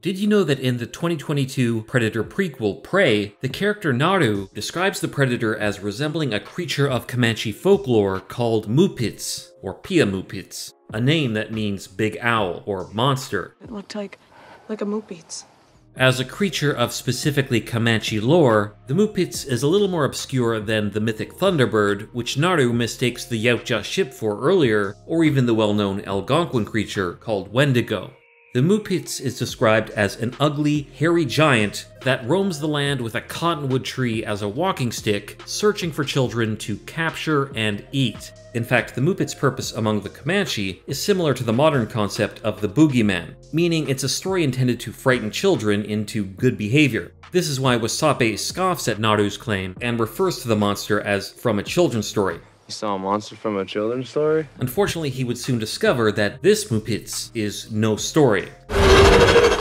Did you know that in the 2022 Predator prequel, Prey, the character Naru describes the Predator as resembling a creature of Comanche folklore called Mupits, or Pia Mupits, a name that means big owl or monster. It looked like like a Mupits. As a creature of specifically Comanche lore, the Mupits is a little more obscure than the mythic Thunderbird, which Naru mistakes the Yautja ship for earlier, or even the well-known Algonquin creature called Wendigo. The Mupits is described as an ugly, hairy giant that roams the land with a cottonwood tree as a walking stick, searching for children to capture and eat. In fact, the Mupits' purpose among the Comanche is similar to the modern concept of the boogeyman, meaning it's a story intended to frighten children into good behavior. This is why Wasape scoffs at Naru's claim and refers to the monster as from a children's story. You saw a monster from a children's story? Unfortunately, he would soon discover that this Mupits is no story.